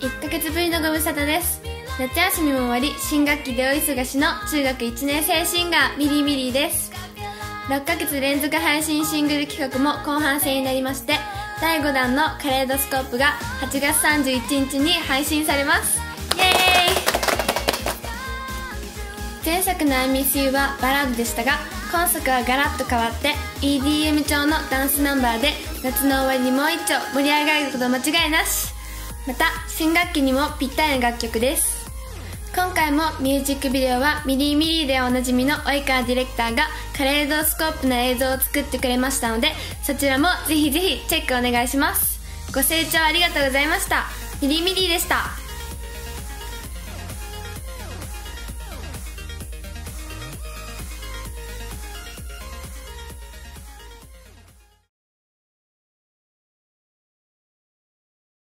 1ヶ月ぶりのご無沙汰です。夏休みも終わり新学期で大忙しの中学1年生シンガーミリミリです。6ヶ月連続配信シングル企画も後半戦になりまして第5弾のカレードスコープが8月31日に配信されます。イエーイ！前作の「IMISU」はバラードでしたが今作はガラッと変わって EDM 調のダンスナンバーで夏の終わりにもう一丁盛り上がること間違いなし。また新学期にもぴったりの楽曲です。今回もミュージックビデオはミリーミリーでおなじみの及川ディレクターがカレードスコープの映像を作ってくれましたのでそちらもぜひぜひチェックお願いします。ご清聴ありがとうございました。ミリーミリーでした。